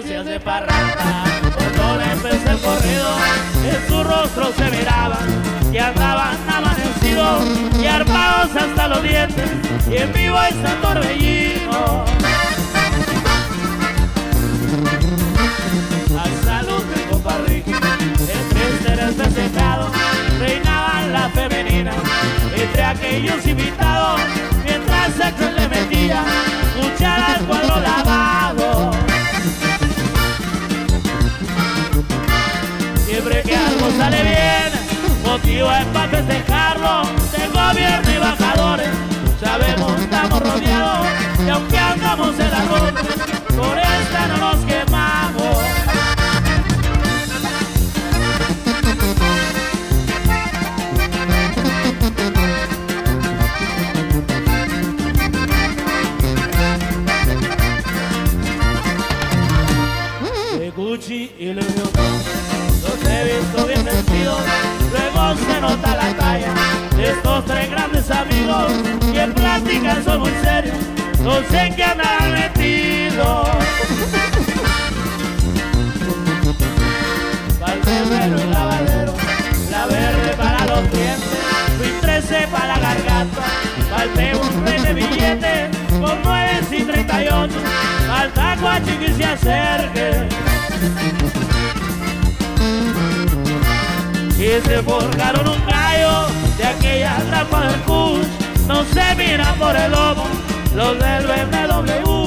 Tres días de parranda, cuando empecé el corrido, en su rostro se miraba y andaban amanecidos y armados hasta los dientes, y en vivo está Torbellino. A salud de compa Ricky, el tres festejado, reinaban las femeninas, entre aquellos invitados, Siempre que algo sale bien, motivo es para festejarlo, de gobierno y bajadores, sabemos estamos rodeados, y aunque andamos en la ruta, por esta no nos quemamos. de Gucci y Louis Vuitton. Son muy serios, no sé qué andan. Para el guerrero y lavadero, la verde para los dientes, fui 13 para la garganta, falté un rey de billetes con 9 y 38, falta guachi que se acerque. Y se forjaron un gallo de aquella trampa del Kush, miran por el lomo, los del BMW,